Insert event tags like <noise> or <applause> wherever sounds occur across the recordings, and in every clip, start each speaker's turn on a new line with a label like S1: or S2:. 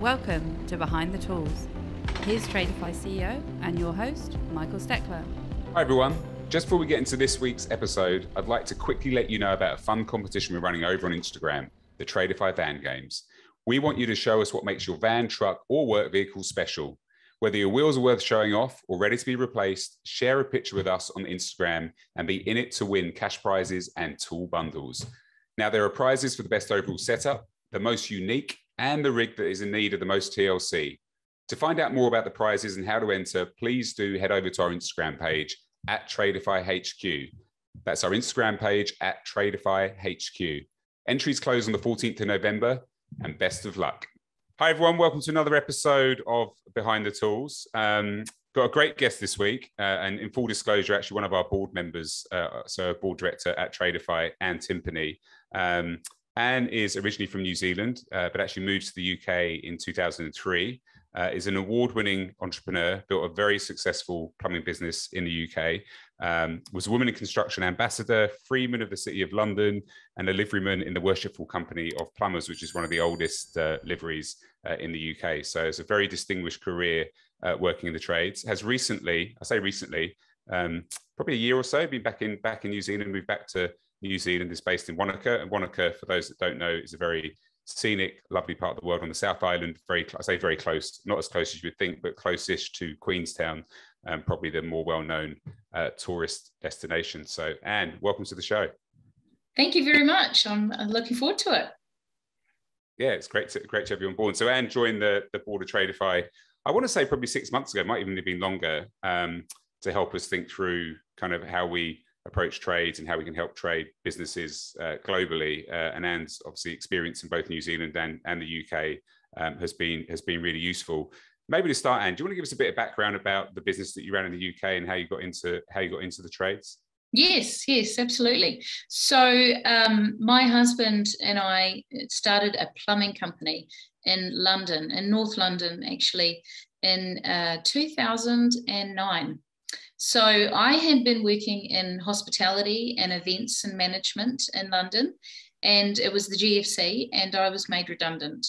S1: Welcome to Behind the Tools. Here's Tradify CEO and your host, Michael Steckler.
S2: Hi, everyone. Just before we get into this week's episode, I'd like to quickly let you know about a fun competition we're running over on Instagram, the Tradify Van Games. We want you to show us what makes your van, truck, or work vehicle special. Whether your wheels are worth showing off or ready to be replaced, share a picture with us on Instagram and be in it to win cash prizes and tool bundles. Now, there are prizes for the best overall setup, the most unique, and the rig that is in need of the most TLC. To find out more about the prizes and how to enter, please do head over to our Instagram page at Tradify HQ. That's our Instagram page at Tradify HQ. Entries close on the 14th of November, and best of luck. Hi, everyone. Welcome to another episode of Behind the Tools. Um, got a great guest this week, uh, and in full disclosure, actually one of our board members, uh, so board director at Tradify, Anne Timpany. Um, Anne is originally from New Zealand, uh, but actually moved to the UK in 2003 uh, is an award winning entrepreneur, built a very successful plumbing business in the UK, um, was a Women in Construction ambassador, freeman of the City of London, and a liveryman in the Worshipful Company of Plumbers, which is one of the oldest uh, liveries uh, in the UK. So it's a very distinguished career uh, working in the trades. Has recently, I say recently, um, probably a year or so, been back in back in New Zealand, moved back to New Zealand, is based in Wanaka. And Wanaka, for those that don't know, is a very scenic, lovely part of the world on the South Island. Very, I say very close, not as close as you would think, but closest to Queenstown, um, probably the more well-known uh, tourist destination. So, Anne, welcome to the show.
S3: Thank you very much. I'm looking forward to it.
S2: Yeah, it's great to great to have you on board. So, Anne joined the the board of Tradify. I want to say probably six months ago, might even have been longer, um, to help us think through kind of how we approach trades and how we can help trade businesses uh, globally. Uh, and Anne's obviously experience in both New Zealand and, and the UK um, has been has been really useful. Maybe to start, Anne, do you want to give us a bit of background about the business that you ran in the UK and how you got into how you got into the trades?
S3: Yes, yes, absolutely. So um, my husband and I started a plumbing company in London, in North London, actually, in uh, 2009. So I had been working in hospitality and events and management in London, and it was the GFC, and I was made redundant.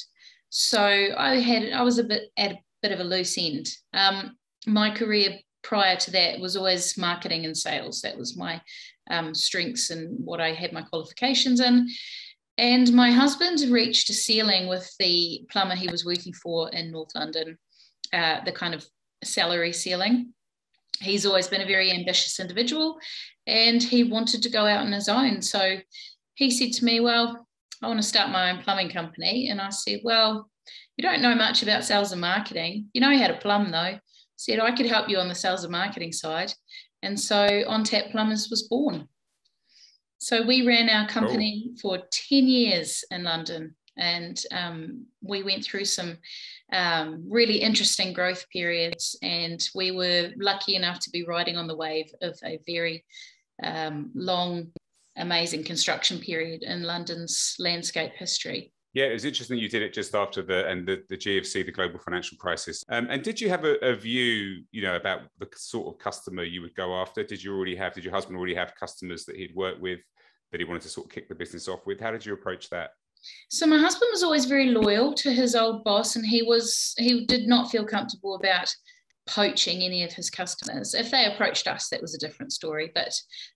S3: So I had I was a bit at a bit of a loose end. Um, my career prior to that was always marketing and sales. That was my um, strengths and what I had my qualifications in. And my husband reached a ceiling with the plumber he was working for in North London, uh, the kind of salary ceiling he's always been a very ambitious individual and he wanted to go out on his own. So he said to me, Well, I want to start my own plumbing company. And I said, Well, you don't know much about sales and marketing. You know how to plumb, though. I said, I could help you on the sales and marketing side. And so On Tap Plumbers was born. So we ran our company for 10 years in London and um, we went through some um, really interesting growth periods and we were lucky enough to be riding on the wave of a very um, long amazing construction period in london's landscape history
S2: yeah, it was interesting you did it just after the and the, the GFC, the global financial crisis. Um, and did you have a, a, view, you know, about the sort of customer you would go after? Did you already have? Did your husband already have customers that he'd worked with that he wanted to sort of kick the business off with? How did you approach that?
S3: So my husband was always very loyal to his old boss, and he was he did not feel comfortable about poaching any of his customers. If they approached us, that was a different story. But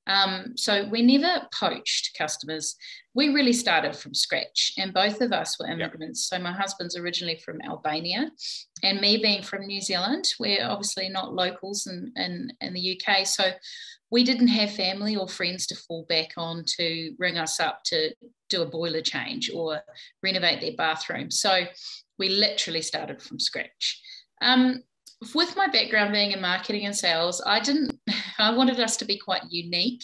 S3: um, so we never poached customers. We really started from scratch, and both of us were immigrants. So my husband's originally from Albania, and me being from New Zealand. We're obviously not locals in, in, in the UK. So we didn't have family or friends to fall back on to ring us up to do a boiler change or renovate their bathroom. So we literally started from scratch. Um, with my background being in marketing and sales, I didn't, <laughs> I wanted us to be quite unique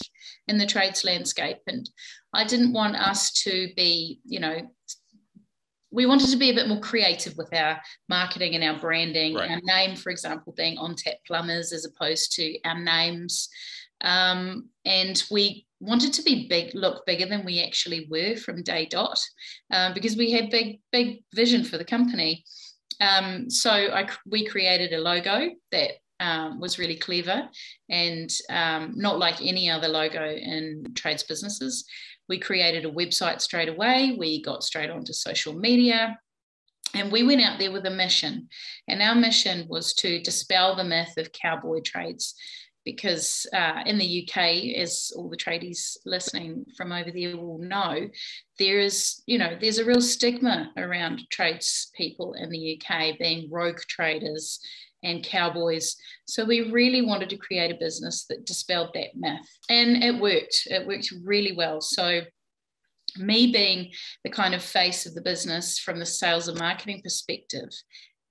S3: in the trades landscape. And I didn't want us to be, you know, we wanted to be a bit more creative with our marketing and our branding. Right. Our name, for example, being On Tap Plumbers as opposed to our names um, and we wanted to be big, look bigger than we actually were from day dot, um, because we had big, big vision for the company. Um, so I, we created a logo that um, was really clever and um, not like any other logo in trades businesses. We created a website straight away. We got straight onto social media. And we went out there with a mission, and our mission was to dispel the myth of cowboy trades because uh, in the UK, as all the tradies listening from over there will know, there is, you know, there's a real stigma around tradespeople in the UK being rogue traders and cowboys. So we really wanted to create a business that dispelled that myth, and it worked. It worked really well. So me being the kind of face of the business from the sales and marketing perspective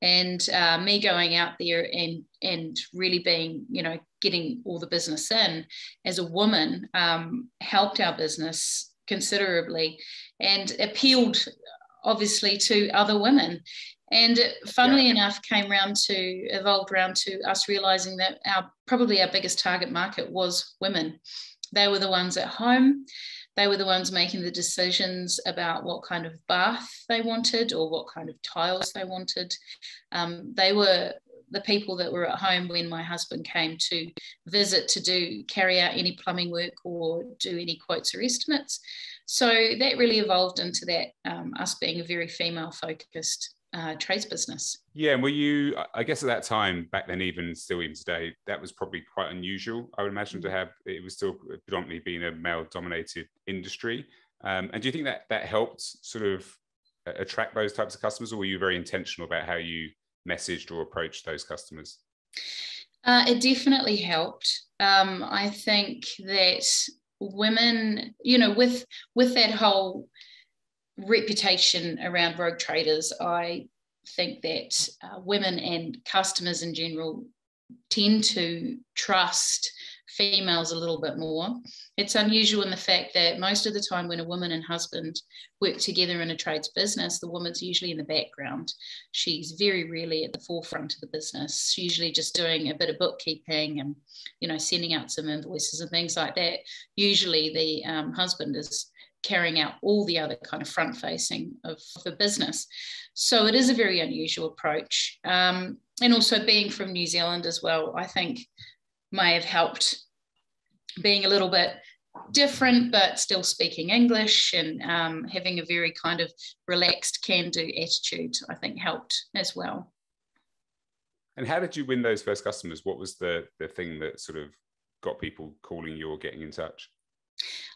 S3: and uh, me going out there and and really being you know getting all the business in as a woman um, helped our business considerably and appealed obviously to other women and funnily yeah. enough came round to evolved round to us realizing that our probably our biggest target market was women they were the ones at home they were the ones making the decisions about what kind of bath they wanted or what kind of tiles they wanted. Um, they were the people that were at home when my husband came to visit to do carry out any plumbing work or do any quotes or estimates. So that really evolved into that um, us being a very female focused uh, trades business.
S2: Yeah, and were you? I guess at that time, back then, even still even today, that was probably quite unusual. I would imagine to mm. have it was still predominantly being a male-dominated industry. Um, and do you think that that helped sort of attract those types of customers, or were you very intentional about how you messaged or approached those customers?
S3: Uh, it definitely helped. Um, I think that women, you know, with with that whole reputation around rogue traders, I think that uh, women and customers in general tend to trust females a little bit more. It's unusual in the fact that most of the time, when a woman and husband work together in a trades business, the woman's usually in the background. She's very rarely at the forefront of the business. She's usually just doing a bit of bookkeeping and, you know, sending out some invoices and things like that. Usually, the um, husband is carrying out all the other kind of front facing of the business. So it is a very unusual approach. Um, and also being from New Zealand as well, I think may have helped being a little bit different, but still speaking English and um, having a very kind of relaxed can do attitude, I think helped as well.
S2: And how did you win those first customers? What was the, the thing that sort of got people calling you or getting in touch?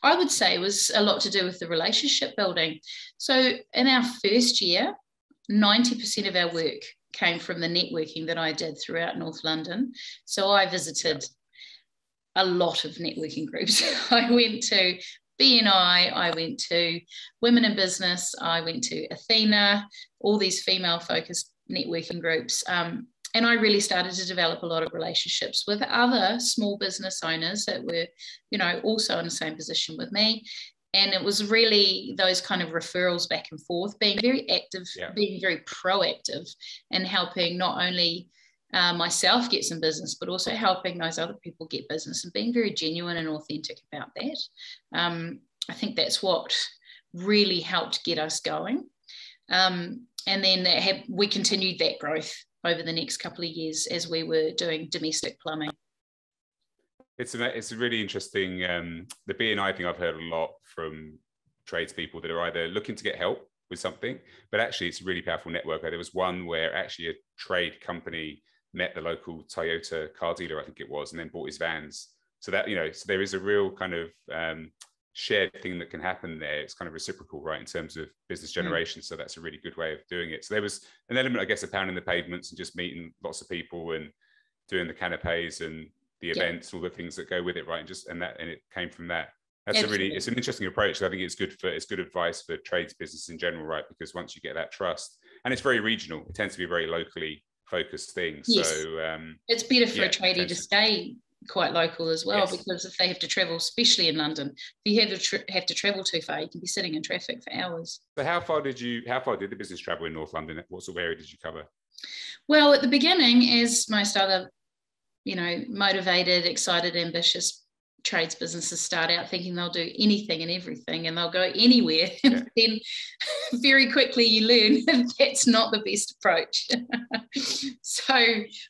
S3: I would say was a lot to do with the relationship building. So in our first year, 90% of our work came from the networking that I did throughout North London. So I visited a lot of networking groups. <laughs> I went to BNI, I went to Women in Business, I went to Athena, all these female focused networking groups. Um, and I really started to develop a lot of relationships with other small business owners that were, you know, also in the same position with me. And it was really those kind of referrals back and forth, being very active, yeah. being very proactive, and helping not only uh, myself get some business, but also helping those other people get business and being very genuine and authentic about that. Um, I think that's what really helped get us going. Um, and then we continued that growth over the next couple of years as we were doing domestic plumbing.
S2: It's a, it's a really interesting, um, the BNI thing I've heard a lot from tradespeople that are either looking to get help with something, but actually it's a really powerful network. There was one where actually a trade company met the local Toyota car dealer, I think it was, and then bought his vans. So that, you know, so there is a real kind of um, shared thing that can happen there. It's kind of reciprocal, right, in terms of business mm. generation. Mm. So that's a really good way of doing it. So there was an element, I guess, of pounding the pavements and just meeting lots of people and doing the canapes and the events, yeah. all the things that go with it, right? And just and that and it came from that. That's Absolutely. a really it's an interesting approach. I think it's good for it's good advice for trades business in general, right? Because once you get that trust, and it's very regional, it tends to be a very locally focused thing. Yes. So um,
S3: it's better for yeah, a tradie to stay quite local as well yes. because if they have to travel, especially in London, if you have to tra- have to travel too far, you can be sitting in traffic for hours.
S2: So how far did you? How far did the business travel in North London? What sort of area did you cover?
S3: Well, at the beginning, as most other, you know, motivated, excited, ambitious trades businesses start out thinking they'll do anything and everything and they'll go anywhere <laughs> yeah. and then very quickly you learn <laughs> that's not the best approach <laughs> so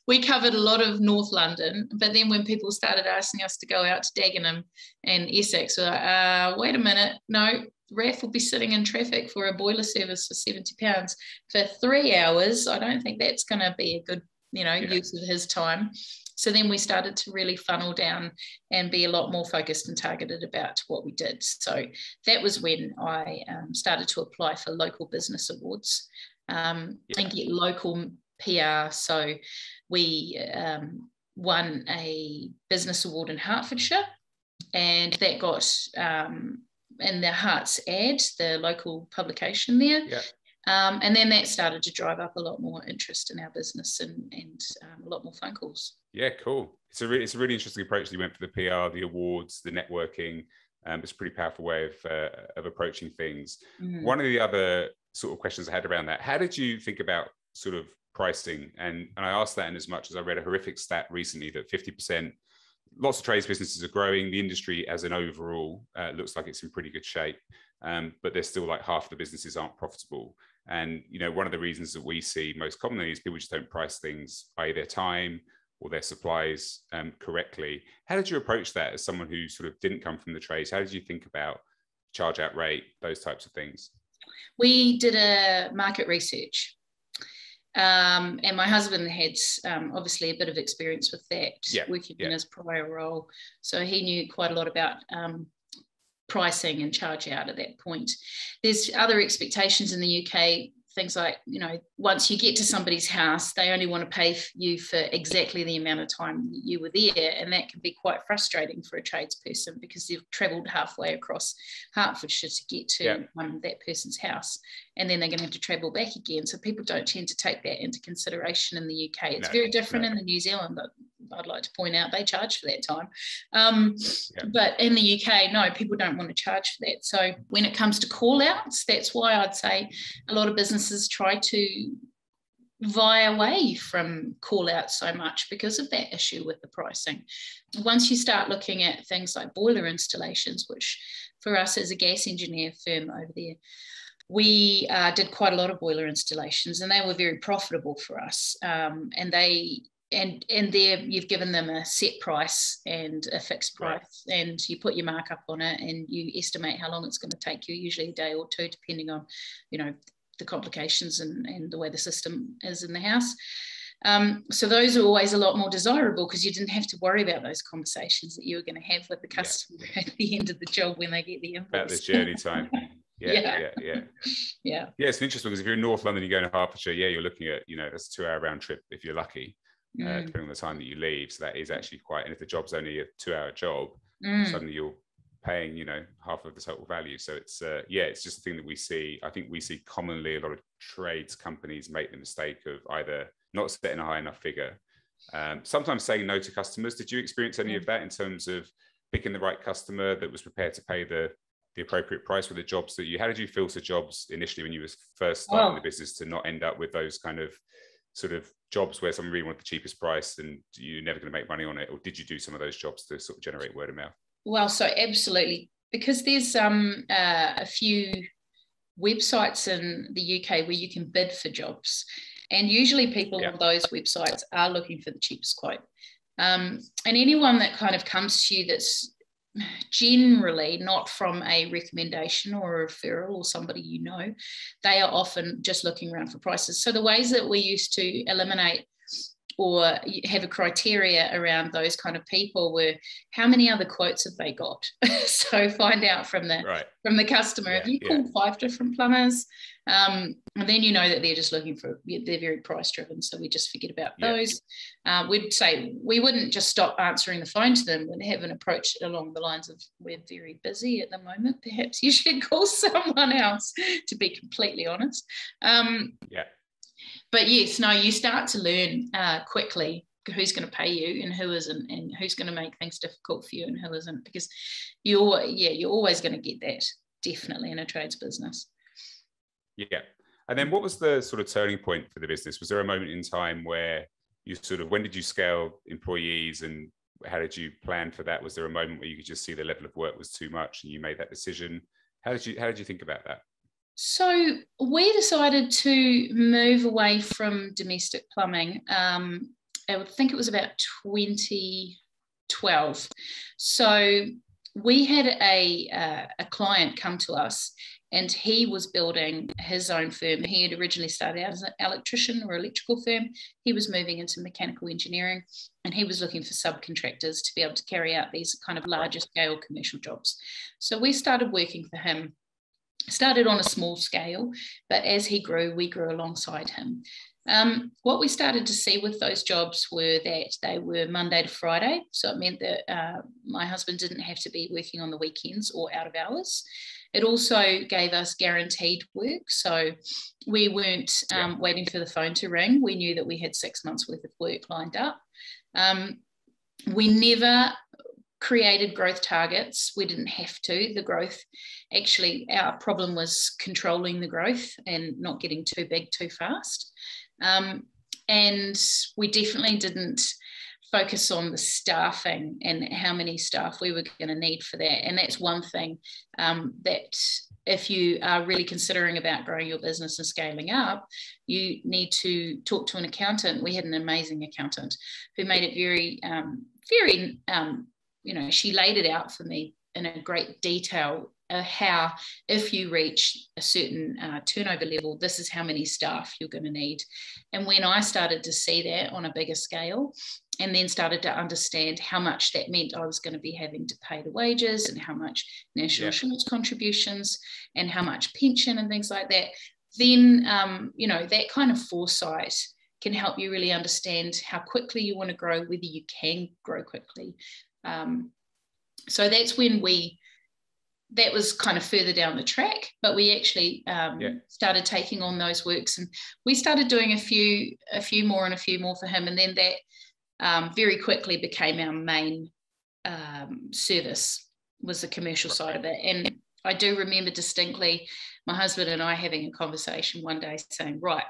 S3: we covered a lot of north london but then when people started asking us to go out to dagenham and essex we're like uh, wait a minute no Raf will be sitting in traffic for a boiler service for 70 pounds for three hours. I don't think that's going to be a good, you know, yeah. use of his time. So then we started to really funnel down and be a lot more focused and targeted about what we did. So that was when I um, started to apply for local business awards um, yeah. and get local PR. So we um, won a business award in Hertfordshire, and that got um, in the Herts ad, the local publication there.
S2: Yeah.
S3: Um, and then that started to drive up a lot more interest in our business and, and um, a lot more phone calls.
S2: Yeah, cool. It's a really, it's a really interesting approach. You went for the PR, the awards, the networking. Um, it's a pretty powerful way of, uh, of approaching things. Mm. One of the other sort of questions I had around that, how did you think about sort of pricing? And, and I asked that in as much as I read a horrific stat recently that 50%, lots of trades businesses are growing. The industry as an overall uh, looks like it's in pretty good shape. Um, but there's still like half the businesses aren't profitable. And you know, one of the reasons that we see most commonly is people just don't price things by their time or their supplies um, correctly. How did you approach that as someone who sort of didn't come from the trades? How did you think about charge out rate, those types of things?
S3: We did a market research. Um, and my husband had um, obviously a bit of experience with that,
S2: yeah,
S3: working
S2: yeah.
S3: in his prior role. So he knew quite a lot about um, pricing and charge out at that point. There's other expectations in the UK things like you know once you get to somebody's house they only want to pay you for exactly the amount of time you were there and that can be quite frustrating for a tradesperson because you've traveled halfway across hertfordshire to get to
S2: yeah.
S3: um, that person's house and then they're going to have to travel back again so people don't tend to take that into consideration in the uk it's no, very different no. in the new zealand but I'd like to point out they charge for that time. Um, yeah. But in the UK, no, people don't want to charge for that. So when it comes to call outs, that's why I'd say a lot of businesses try to vie away from call out so much because of that issue with the pricing. Once you start looking at things like boiler installations, which for us as a gas engineer firm over there, we uh, did quite a lot of boiler installations and they were very profitable for us. Um, and they and and there you've given them a set price and a fixed price right. and you put your markup on it and you estimate how long it's going to take you usually a day or two depending on you know the complications and, and the way the system is in the house um, so those are always a lot more desirable because you didn't have to worry about those conversations that you were going to have with the customer yeah. <laughs> at the end of the job when they get the invoice.
S2: About the journey time. <laughs> Yeah, yeah, yeah,
S3: yeah. <laughs> Yeah,
S2: yeah it's interesting because if you're in North London, you're going to Hertfordshire, yeah, you're looking at, you know, that's a two hour round trip if you're lucky uh, mm. depending on the time that you leave. So that is actually quite. And if the job's only a two-hour job, mm. suddenly you're paying, you know, half of the total value. So it's uh, yeah, it's just a thing that we see. I think we see commonly a lot of trades companies make the mistake of either not setting a high enough figure, um, sometimes saying no to customers. Did you experience any of mm. that in terms of picking the right customer that was prepared to pay the the appropriate price for the jobs that you how did you filter jobs initially when you was first starting oh. the business to not end up with those kind of sort of jobs where someone really wanted the cheapest price and you're never going to make money on it or did you do some of those jobs to sort of generate word of mouth
S3: well so absolutely because there's um, uh, a few websites in the uk where you can bid for jobs and usually people yeah. on those websites are looking for the cheapest quote um, and anyone that kind of comes to you that's generally not from a recommendation or a referral or somebody you know. They are often just looking around for prices. So the ways that we used to eliminate or have a criteria around those kind of people were how many other quotes have they got? <laughs> So find out from the
S2: right.
S3: from the customer. Yeah, have you yeah. called five different plumbers? Um, and then you know that they're just looking for they're very price driven so we just forget about yeah. those. Uh, we'd say we wouldn't just stop answering the phone to them we'd have an approach along the lines of we're very busy at the moment. Perhaps you should <laughs> call someone else to be completely honest. Um,
S2: yeah
S3: but yes, no, you start to learn uh, quickly who's going to pay you and who isn't, and who's going to make things difficult for you and who isn't, because you're yeah you're always going to get that definitely in a trades business.
S2: Yeah, and then what was the sort of turning point for the business? Was there a moment in time where you sort of when did you scale employees and how did you plan for that? Was there a moment where you could just see the level of work was too much and you made that decision? How did you how did you think about that?
S3: So we decided to move away from domestic plumbing. Um, I think it was about 2012. So we had a, uh, a client come to us and he was building his own firm. He had originally started out as an electrician or electrical firm. He was moving into mechanical engineering and he was looking for subcontractors to be able to carry out these kind of larger scale commercial jobs. So we started working for him. Started on a small scale, but as he grew, we grew alongside him. Um, what we started to see with those jobs were that they were Monday to Friday. So it meant that uh, my husband didn't have to be working on the weekends or out of hours. It also gave us guaranteed work. So we weren't um, waiting for the phone to ring. We knew that we had six months worth of work lined up. Um, we never created growth targets. We didn't have to. The growth, actually, our problem was controlling the growth and not getting too big too fast. Um, and we definitely didn't focus on the staffing and how many staff we were going to need for that. And that's one thing um, that if you are really considering about growing your business and scaling up, you need to talk to an accountant. We had an amazing accountant who made it very, um, very, um, you know, she laid it out for me in a great detail uh, how if you reach a certain uh, turnover level this is how many staff you're going to need and when i started to see that on a bigger scale and then started to understand how much that meant I was going to be having to pay the wages and how much national yeah. insurance contributions and how much pension and things like that. Then, um, you know, that kind of foresight can help you really understand how quickly you want to grow, whether you can grow quickly. Um, so that's when we that was kind of further down the track, but we actually um, yeah. started taking on those works, and we started doing a few, a few more and a few more for him, and then that um, very quickly became our main um, service was the commercial side of it. And I do remember distinctly my husband and I having a conversation one day saying, right,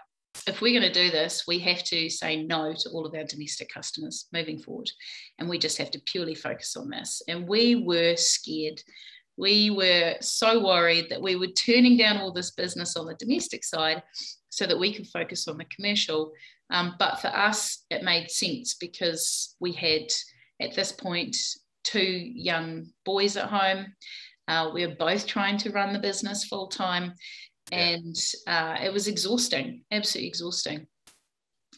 S3: if we're going to do this, we have to say no to all of our domestic customers moving forward. And we just have to purely focus on this. And we were scared. We were so worried that we were turning down all this business on the domestic side so that we could focus on the commercial. Um, but for us, it made sense because we had at this point two young boys at home. Uh, we were both trying to run the business full time, and uh, it was exhausting, absolutely exhausting.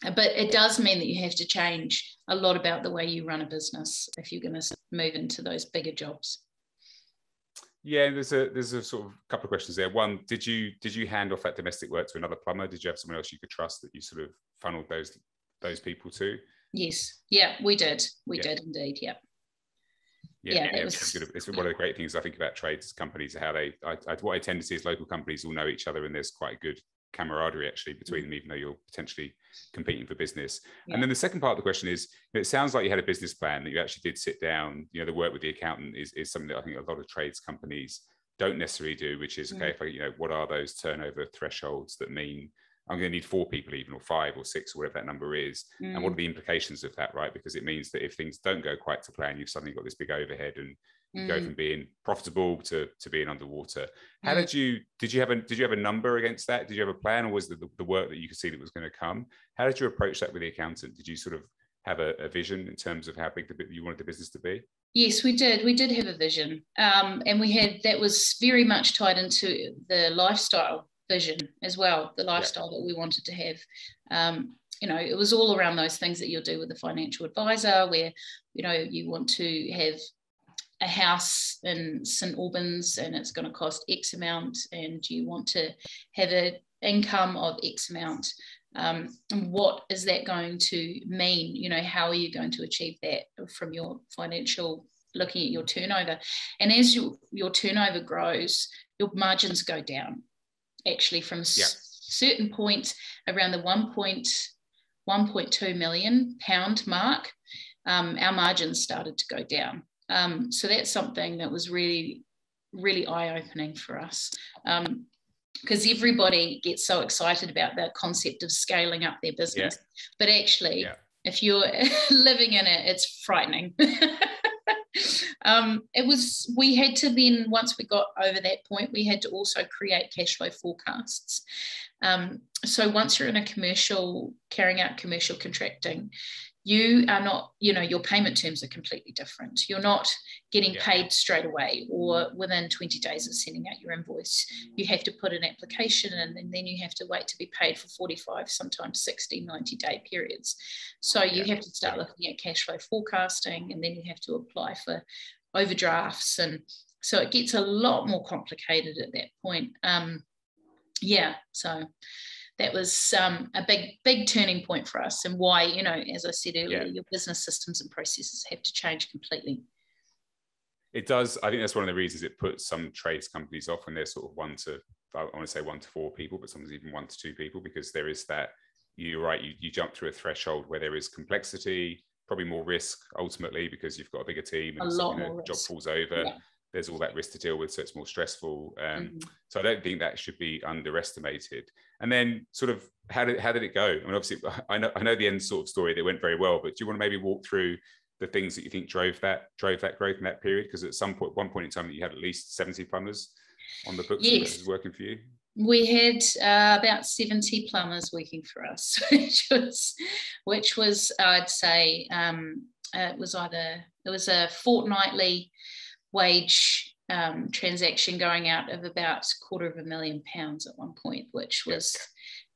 S3: But it does mean that you have to change a lot about the way you run a business if you're going to move into those bigger jobs.
S2: Yeah, there's a there's a sort of couple of questions there. One, did you did you hand off that domestic work to another plumber? Did you have someone else you could trust that you sort of funneled those those people to?
S3: Yes, yeah, we did. We yeah. did indeed. Yeah.
S2: Yeah, yeah, was, good. It's one of the great things I think about trades companies, how they, I, I, what I tend to see is local companies all know each other and there's quite a good camaraderie actually between mm. them, even though you're potentially competing for business. Yeah. And then the second part of the question is, it sounds like you had a business plan that you actually did sit down. You know, the work with the accountant is, is something that I think a lot of trades companies don't necessarily do, which is okay. Mm. If I, you know, what are those turnover thresholds that mean I'm going to need four people, even or five or six, or whatever that number is, mm. and what are mm. the implications of that, right? Because it means that if things don't go quite to plan, you've suddenly got this big overhead and mm. go from being profitable to, to being underwater. How mm. did you did you have a did you have a number against that? Did you have a plan, or was the, the work that you could see that was going to come? How did you approach that with the accountant? Did you sort of have a, a vision in terms of how big the, you wanted the business to be?
S3: Yes, we did. We did have a vision, um, and we had that was very much tied into the lifestyle vision as well, the lifestyle yeah. that we wanted to have. Um, you know, it was all around those things that you'll do with a financial advisor, where you know you want to have a house in St Albans and it's going to cost X amount, and you want to have an income of X amount. Um, and what is that going to mean? You know, how are you going to achieve that from your financial looking at your turnover? And as your, your turnover grows, your margins go down actually from yeah. s- certain points around the 1.1.2 million pound mark. Um, our margins started to go down. Um, so that's something that was really, really eye opening for us. because um, everybody gets so excited about the concept of scaling up their business. Yeah. But actually, yeah. if you're <laughs> living in it, it's frightening. <laughs> um, it was we had to then once we got over that point we had to also create cash flow forecasts. Um, so once you're in a commercial carrying out commercial contracting you are not, you know, your payment terms are completely different. You're not getting yeah. paid straight away or within 20 days of sending out your invoice. You have to put an application in and then you have to wait to be paid for 45, sometimes 60, 90 day periods. So you yeah. have to start looking at cash flow forecasting and then you have to apply for overdrafts. And so it gets a lot more complicated at that point. Um, yeah, so that was um, a big big turning point for us and why you know as i said earlier yeah. your business systems and processes have to change completely.
S2: It does. I think that's one of the reasons it puts some trades companies off when they're sort of one to i want to say one to four people but sometimes even one to two people because there is that you're right you, you jump through a threshold where there is complexity probably more risk ultimately because you've got a bigger team and
S3: a lot
S2: you know,
S3: more
S2: job falls over.
S3: Yeah
S2: there's all that risk to deal with, so it's more stressful. Um, mm-hmm. So I don't think that should be underestimated. And then, sort of, how did how did it go? I mean, obviously, <laughs> I know I know the end sort of story. That went very well, but do you want to maybe walk through the things that you think drove that drove that growth in that period? Because at some point, one point in time, you had at least seventy plumbers on the books yes. was working for you.
S3: We had uh, about seventy plumbers working for us, <laughs> which was which was I'd say um, it was either it was a fortnightly wage um, transaction going out of about a quarter of a million pounds at one point, which was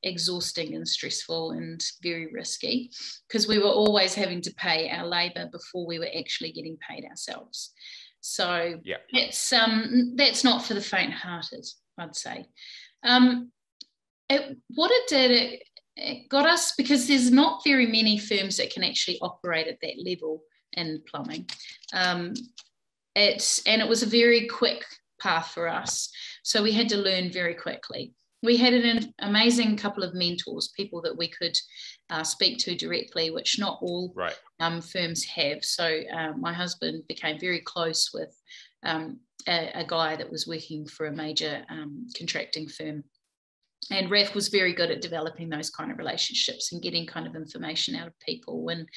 S3: exhausting and stressful and very risky because we were always having to pay our labour before we were actually getting paid ourselves. So
S2: yeah.
S3: that's um, that's not for the faint-hearted, I'd say. Um, it, what it did, it, it got us because there's not very many firms that can actually operate at that level in plumbing. Um, it and it was a very quick path for us. So we had to learn very quickly. We had an amazing couple of mentors people that we could uh, speak to directly which not all
S2: right.
S3: um, firms have. So uh, my husband became very close with um, a, a, guy that was working for a major um, contracting firm and Raf was very good at developing those kind of relationships and getting kind of information out of people. And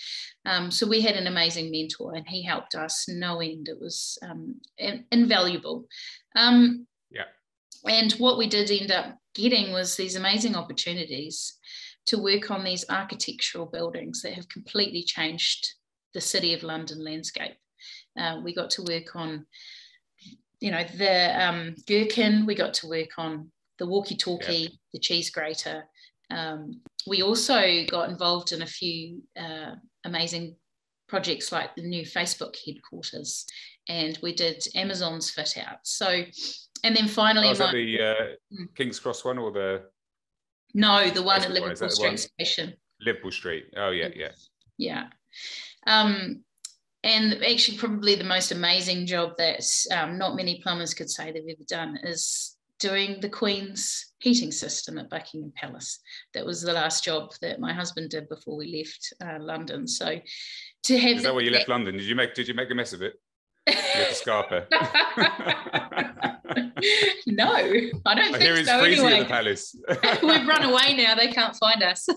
S3: um, so we had an amazing mentor, and he helped us no end. It was um, invaluable. Um,
S2: yeah.
S3: And what we did end up getting was these amazing opportunities to work on these architectural buildings that have completely changed the city of London landscape. Uh, we got to work on, you know, the um, Gherkin. We got to work on the walkie talkie, yeah. the cheese grater. Um, we also got involved in a few uh, amazing projects like the new Facebook headquarters, and we did Amazon's fit out. So, and then finally,
S2: oh, that the uh, hmm. King's Cross one or the?
S3: No, the one at Liverpool Street Station.
S2: Liverpool Street. Oh yeah, yeah.
S3: Yeah. Um, and actually, probably the most amazing job that um, not many plumbers could say they've ever done is doing the Queen's heating system at Buckingham Palace. That was the last job that my husband did before we left uh, London. So to have
S2: is that why you left London? Did you make Did you make a mess of it? You Scarpa. <laughs>
S3: no, I don't I think it's
S2: so.
S3: Freezing anyway.
S2: at the palace. <laughs>
S3: We've run away now. They can't find us. <laughs>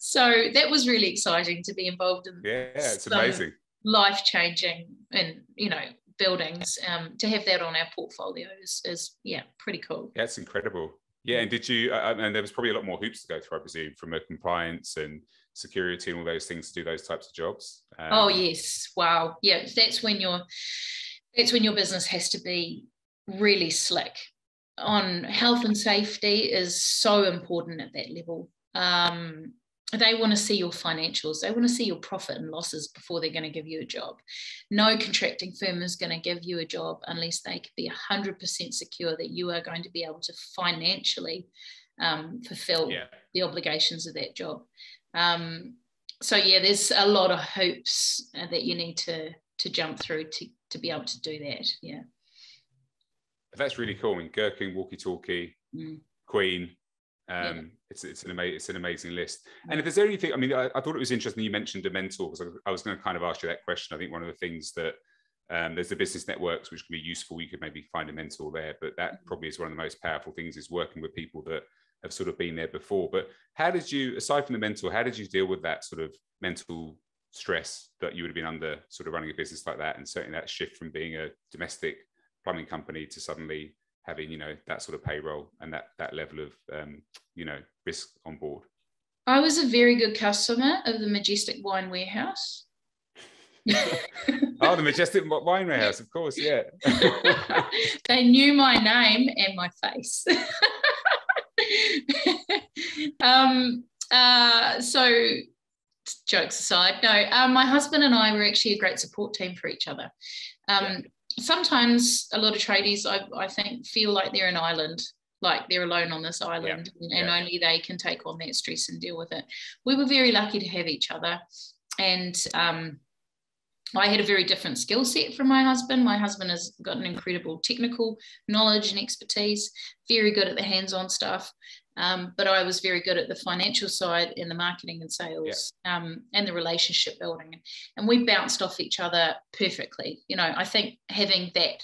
S3: so that was really exciting to be involved in.
S2: Yeah, it's amazing.
S3: Life changing and you know buildings um, to have that on our portfolio is, is yeah pretty cool.
S2: It's incredible. Yeah and did you uh, and there was probably a lot more hoops to go through i presume from a compliance and security and all those things to do those types of jobs
S3: um, oh yes. Wow. Yeah that's when your that's when your business has to be really slick. On health and safety is so important at that level. Um, they want to see your financials. They want to see your profit and losses before they're going to give you a job. No contracting firm is going to give you a job unless they can be 100% secure that you are going to be able to financially um, fulfill
S2: yeah.
S3: the obligations of that job. Um, so yeah there's a lot of hoops uh, that you need to to jump through to to be able to do that yeah.
S2: That's really cool. I mean Gherkin walkie talkie
S3: mm.
S2: Queen um, yeah. it's it's an amazing it's an amazing list. And if there's anything, I mean, I, I thought it was interesting you mentioned a mentor because I, I, was going to kind of ask you that question. I think one of the things that um, there's the business networks which can be useful. You could maybe find a mentor there, but that mm-hmm. probably is one of the most powerful things is working with people that have sort of been there before. But how did you, aside from the mentor, how did you deal with that sort of mental stress that you would have been under, sort of running a business like that, and certainly that shift from being a domestic plumbing company to suddenly having you know that sort of payroll and that that level of um, you know risk on board
S3: I was a very good customer of the Majestic Wine Warehouse. <laughs>
S2: oh, the Majestic Wine Warehouse, of course, yeah. <laughs>
S3: they knew my name and my face. <laughs> um, uh, so, jokes aside, no, um, my husband and I were actually a great support team for each other. Um, yeah. Sometimes a lot of tradies, I, I think, feel like they're an island like they're alone on this island yeah. and, and yeah. only they can take on that stress and deal with it. We were very lucky to have each other. And um, I had a very different skill set from my husband. My husband has got an incredible technical knowledge and expertise, very good at the hands on stuff. Um, but I was very good at the financial side and the marketing and sales yeah. um, and the relationship building. And we bounced off each other perfectly. You know, I think having that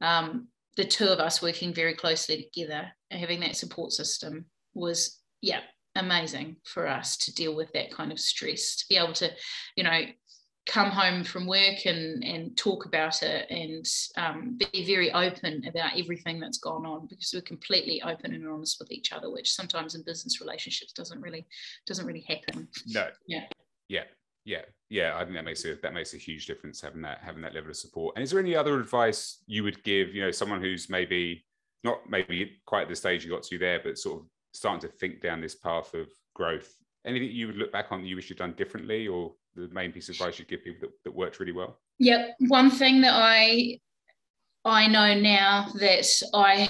S3: um, the two of us working very closely together and having that support system was yeah amazing for us to deal with that kind of stress to be able to you know come home from work and and talk about it and um, be very open about everything that's gone on because we're completely open and honest with each other which sometimes in business relationships doesn't really doesn't really happen.
S2: No. Yeah. Yeah. Yeah. Yeah. I think that makes a that makes a huge difference having that having that level of support. And is there any other advice you would give you know someone who's maybe not maybe quite at the stage you got to there but sort of starting to think down this path of growth? Anything you would look back on that you wish you'd done differently or the main piece of advice you'd give people that, that worked really well
S3: yep one thing that i i know now that i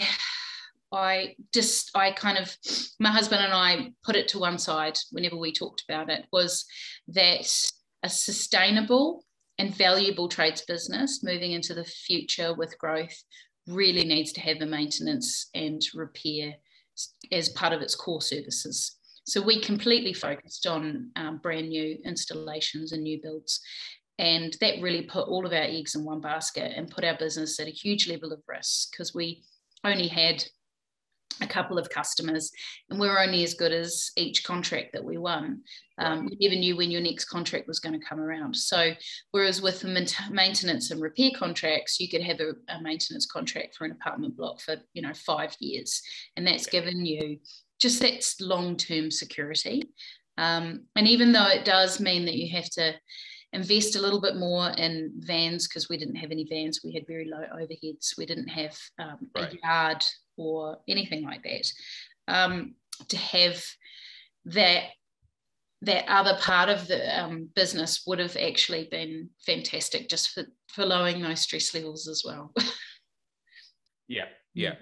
S3: I just, I kind of, my husband and I put it to one side whenever we talked about it was that a sustainable and valuable trades business moving into the future with growth really needs to have the maintenance and repair as part of its core services. So we completely focused on um, brand new installations and new builds. And that really put all of our eggs in one basket and put our business at a huge level of risk because we only had a couple of customers, and we are only as good as each contract that we won. Um, you never knew when your next contract was going to come around. So, whereas with the maintenance and repair contracts, you could have a, a maintenance contract for an apartment block for you know five years, and that's given you just that long-term security. Um, and even though it does mean that you have to invest a little bit more in vans because we didn't have any vans. We had very low overheads. We didn't have um, right. a yard or anything like that. Um, to have that that other part of the um, business would have actually been fantastic just for, for lowering those stress levels as well. <laughs>
S2: yeah, yeah,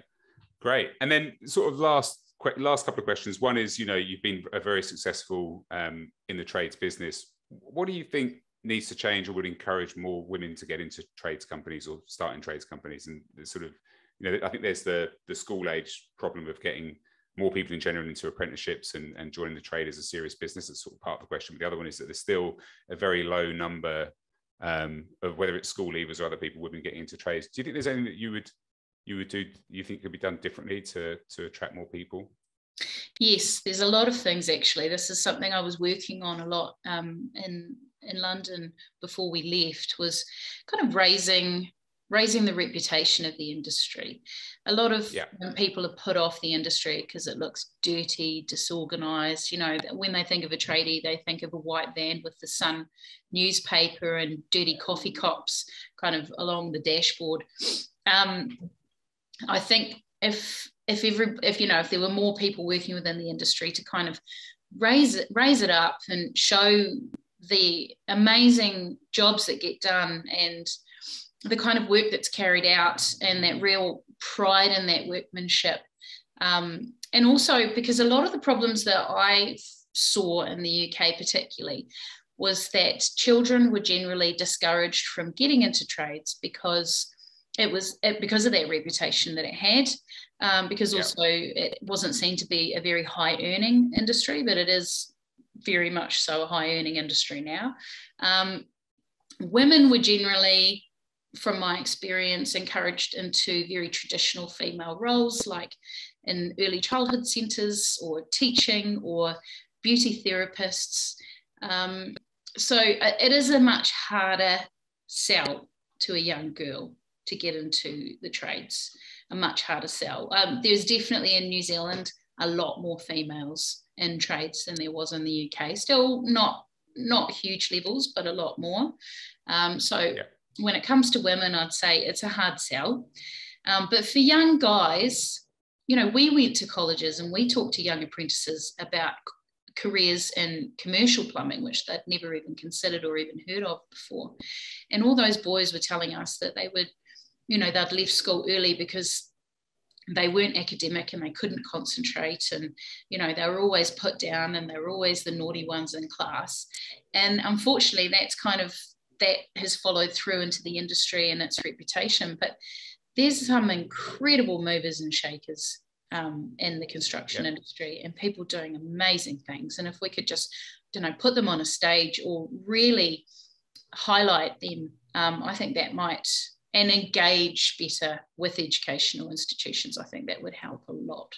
S2: great. And then sort of last last couple of questions. One is, you know, you've been a very successful um, in the trades business. What do you think needs to change or would encourage more women to get into trades companies or starting trades companies and sort of you know i think there's the the school age problem of getting more people in general into apprenticeships and, and joining the trade as a serious business that's sort of part of the question but the other one is that there's still a very low number um, of whether it's school leavers or other people women getting into trades do you think there's anything that you would you would do you think could be done differently to to attract more people
S3: yes there's a lot of things actually this is something i was working on a lot um, in in London before we left was kind of raising raising the reputation of the industry. A lot of yeah. people are put off the industry because it looks dirty, disorganized. You know, when they think of a tradie, they think of a white van with the Sun newspaper and dirty coffee cups kind of along the dashboard. Um, I think if if every if you know if there were more people working within the industry to kind of raise it raise it up and show the amazing jobs that get done and the kind of work that's carried out and that real pride in that workmanship. Um, and also because a lot of the problems that I saw in the UK, particularly, was that children were generally discouraged from getting into trades because it was it, because of that reputation that it had. Um, because also it wasn't seen to be a very high earning industry, but it is very much so a high earning industry now. Um, women were generally, from my experience, encouraged into very traditional female roles like in early childhood centres or teaching or beauty therapists. Um, so uh, it is a much harder sell to a young girl to get into the trades, a much harder sell. Um, there's definitely in New Zealand a lot more females in trades than there was in the UK. Still not not huge levels, but a lot more. Um, so yeah. when it comes to women, I'd say it's a hard sell. Um, but for young guys, you know, we went to colleges and we talked to young apprentices about careers in commercial plumbing, which they'd never even considered or even heard of before. And all those boys were telling us that they would, you know, they'd left school early because they weren't academic and they couldn't concentrate and you know they were always put down and they were always the naughty ones in class. And unfortunately that's kind of that has followed through into the industry and its reputation. But there's some incredible movers and shakers um, in the construction yep. industry and people doing amazing things. And if we could just you know put them on a stage or really highlight them um, i think that might and engage better with educational institutions. I think that would help a lot.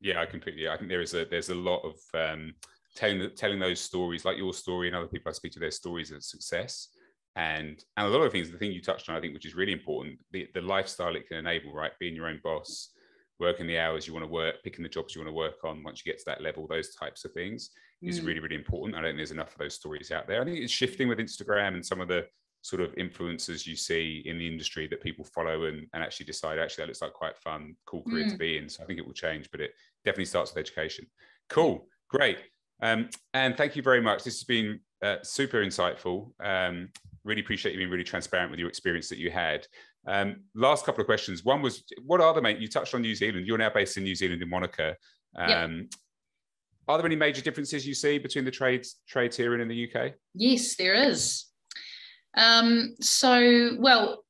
S2: Yeah, I completely. I think there is a there's a lot of um, telling telling those stories, like your story and other people I speak to, their stories of success, and and a lot of things. The thing you touched on, I think, which is really important, the the lifestyle it can enable, right? Being your own boss, working the hours you want to work, picking the jobs you want to work on. Once you get to that level, those types of things is mm. really really important. I don't think there's enough of those stories out there. I think it's shifting with Instagram and some of the sort of influences you see in the industry that people follow and, and actually decide actually that looks like quite fun cool career mm. to be in so i think it will change but it definitely starts with education. Cool great. Um, and thank you very much. This has been uh, super insightful. Um, really appreciate you being really transparent with your experience that you had. Um, last couple of questions. One was what are the main you touched on new zealand. You're now based in new zealand in wanaka yep. Um, are there any major differences you see between the trades trades here and in the uk
S3: yes there is um, so, well,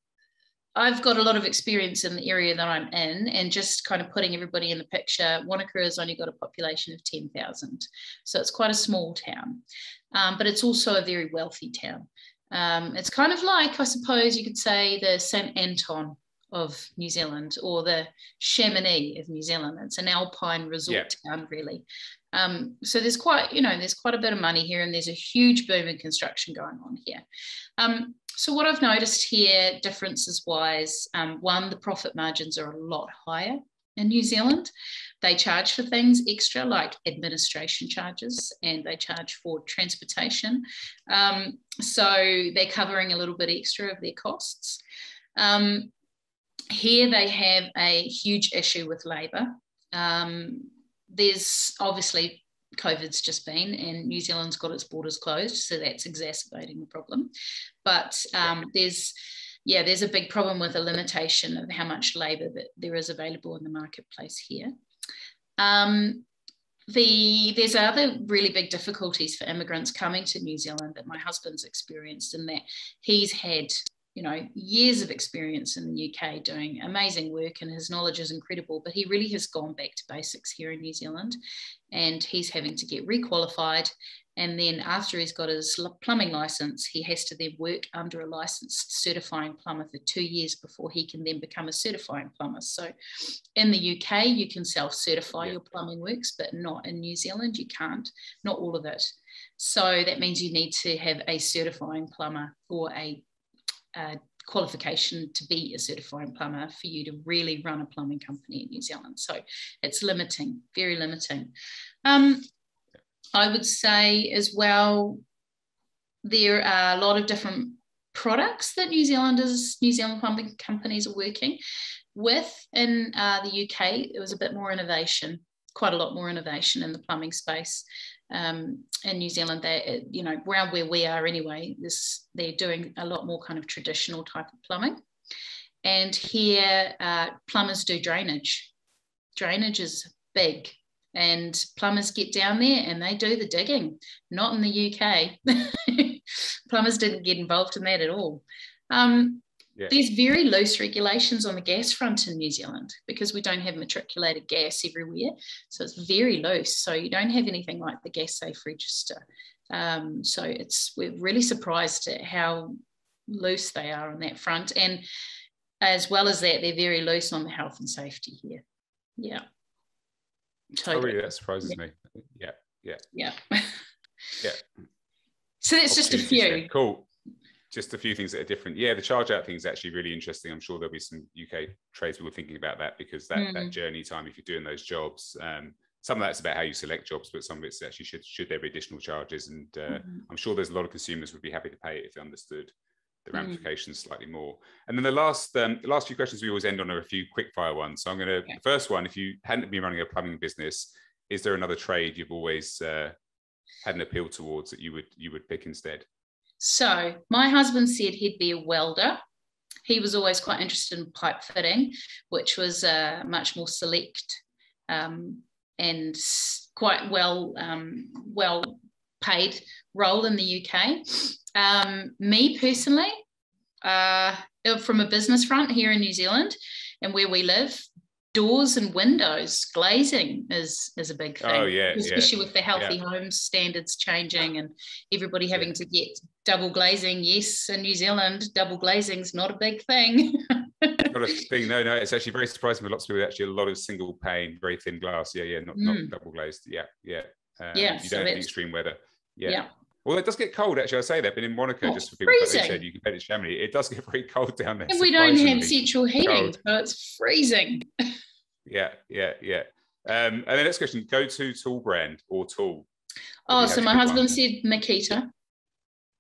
S3: I've got a lot of experience in the area that I'm in, and just kind of putting everybody in the picture. Wanaka has only got a population of 10,000, so it's quite a small town, um, but it's also a very wealthy town. Um, it's kind of like, I suppose you could say, the St. Anton of New Zealand or the Chamonix of New Zealand. It's an alpine resort yeah. town, really. Um, so there's quite, you know, there's quite a bit of money here, and there's a huge boom in construction going on here. Um, so what I've noticed here, differences wise, um, one, the profit margins are a lot higher in New Zealand. They charge for things extra like administration charges and they charge for transportation. Um, so they're covering a little bit extra of their costs. Um, here they have a huge issue with labour. Um, there's obviously COVID's just been, and New Zealand's got its borders closed, so that's exacerbating the problem. But um, there's yeah, there's a big problem with a limitation of how much labour that there is available in the marketplace here. Um, the there's other really big difficulties for immigrants coming to New Zealand that my husband's experienced, in that he's had you know, years of experience in the UK doing amazing work and his knowledge is incredible, but he really has gone back to basics here in New Zealand and he's having to get requalified. And then after he's got his plumbing license, he has to then work under a licensed certifying plumber for two years before he can then become a certifying plumber. So in the UK, you can self certify yeah. your plumbing works, but not in New Zealand, you can't, not all of it. So that means you need to have a certifying plumber or a uh, qualification to be a certifying plumber for you to really run a plumbing company in New Zealand. So it's limiting, very limiting. Um, I would say as well, there are a lot of different products that New Zealanders, New Zealand plumbing companies are working with. In uh, the UK, there was a bit more innovation, quite a lot more innovation in the plumbing space um, in New Zealand, they you know around where we are anyway, this they're doing a lot more kind of traditional type of plumbing, and here uh, plumbers do drainage. Drainage is big, and plumbers get down there and they do the digging. Not in the UK, <laughs> plumbers didn't get involved in that at all. Um, yeah. There's very loose regulations on the gas front in New Zealand because we don't have reticulated gas everywhere. So it's very loose. So you don't have anything like the gas safe register. Um, so it's we're really surprised at how loose they are on that front. And as well as that, they're very loose on the health and safety here. Yeah.
S2: Totally. Oh, really? That surprises yeah. me. Yeah. Yeah.
S3: Yeah. yeah. <laughs> So that's just a few.
S2: Cool. Just a few things that are different. Yeah, the charge out thing is actually really interesting. I'm sure there'll be some UK tradespeople thinking about that because that, mm. that journey time, if you're doing those jobs, um, some of that's about how you select jobs, but some of it's actually should should there be additional charges? And uh, mm-hmm. I'm sure there's a lot of consumers would be happy to pay it if they understood the mm. ramifications mm. slightly more. And then the last um, the last few questions we always end on are a few quick fire ones. So I'm going to the first one: if you hadn't been running a plumbing business, is there another trade you've always uh, had an appeal towards that you would you would pick instead?
S3: So my husband said he'd be a welder. He was always quite interested in pipe fitting, which was a much more select um, and quite well um, well paid role in the UK. Um, me personally, uh, from a business front here in New Zealand and where we live, doors and windows glazing is is a big thing
S2: oh yeah
S3: especially
S2: yeah.
S3: with the healthy
S2: yeah.
S3: homes standards changing and everybody having yeah. to get double glazing yes in new zealand double glazing's not a big thing
S2: not a <laughs> thing no no it's actually very surprising for lots of people actually a lot of single pane very thin glass yeah yeah not, mm. not double glazed yeah yeah
S3: um, yeah
S2: you don't have extreme weather yeah, yeah. Well, it does get cold. Actually, I say that, but in Wanaka, oh, just for people
S3: freezing.
S2: said you compare to Chamonix, it does get <laughs> very cold down there.
S3: And we don't have central heating, so it's freezing. <laughs>
S2: yeah, yeah, yeah. Um, and the next question: go to tool brand or tool.
S3: Oh, so my husband one? said Makita.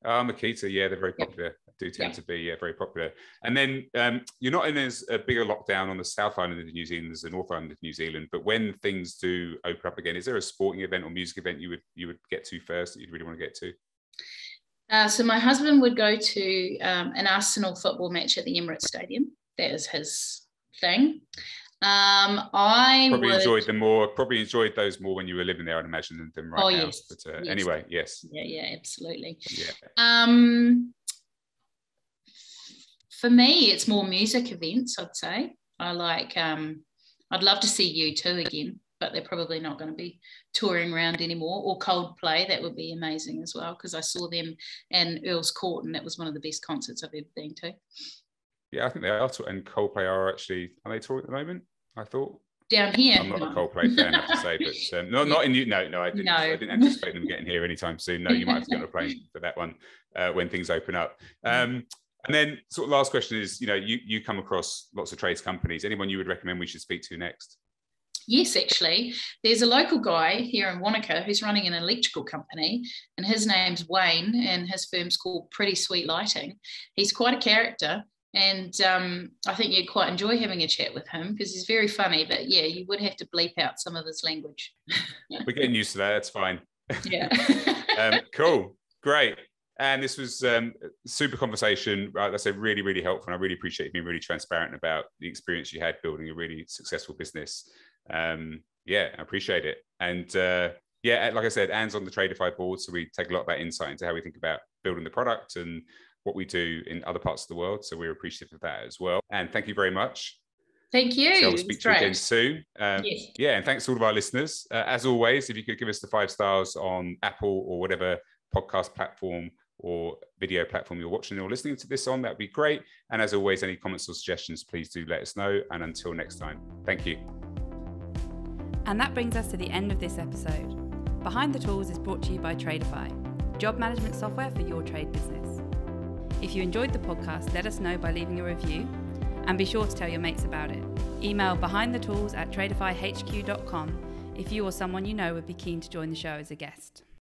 S2: Oh, Makita, yeah, they're very popular. Do tend to be yeah, very popular. And then um, you're not in as a bigger lockdown on the South Island of New Zealand as the North Island of New Zealand. But when things do open up again, is there a sporting event or music event you would you would get to first that you'd really want to get to?
S3: Uh, so my husband would go to um, an Arsenal football match at the Emirates Stadium. That is his thing. Um, I
S2: probably
S3: would...
S2: enjoyed them more. Probably enjoyed those more when you were living there. I'd imagine than, than right
S3: oh,
S2: now.
S3: Yes.
S2: But uh,
S3: yes.
S2: anyway, yes.
S3: Yeah, yeah, absolutely.
S2: Yeah.
S3: Um, for me, it's more music events. I'd say I like. Um, I'd love to see U2 again, but they're probably not going to be touring around anymore. Or Coldplay, that would be amazing as well because I saw them in Earl's Court, and that was one of the best concerts I've ever been to.
S2: Yeah, I think they are, and Coldplay are actually are they touring at the moment? I thought
S3: down here.
S2: I'm not no. a Coldplay fan, I have to say, but <laughs> um, no, not in you. No, no, I didn't. No. I didn't anticipate them getting here anytime soon. No, you might have to get on a plane for that one uh, when things open up. Um, and then, sort of last question is, you know, you you come across lots of trades companies. Anyone you would recommend we should speak to next?
S3: Yes, actually, there's a local guy here in Wanaka who's running an electrical company, and his name's Wayne, and his firm's called Pretty Sweet Lighting. He's quite a character, and um, I think you'd quite enjoy having a chat with him because he's very funny. But yeah, you would have to bleep out some of his language. <laughs>
S2: We're getting used to that. That's fine.
S3: Yeah. <laughs>
S2: um, <laughs> cool. Great. And this was um, super conversation. Right, that's a really, really helpful. And I really appreciate you being really transparent about the experience you had building a really successful business. Um, yeah, I appreciate it. And uh, yeah, like I said, Anne's on the Tradify board, so we take a lot of that insight into how we think about building the product and what we do in other parts of the world. So we're appreciative of that as well. And thank you very much.
S3: Thank you.
S2: So I'll speak to you again soon. Um, yes. Yeah, and thanks to all of our listeners. Uh, as always, if you could give us the five stars on Apple or whatever podcast platform or video platform you're watching or listening to this on, that'd be great. And as always, any comments or suggestions, please do let us know. And until next time, thank you.
S1: And that brings us to the end of this episode. Behind the Tools is brought to you by Tradify, job management software for your trade business. If you enjoyed the podcast, let us know by leaving a review and be sure to tell your mates about it. Email behindthetools at tradifyhq.com if you or someone you know would be keen to join the show as a guest.